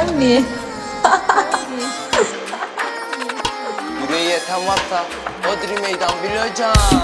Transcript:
Ben mi? Yüreği yeten varsa Hodri meydan bileceksin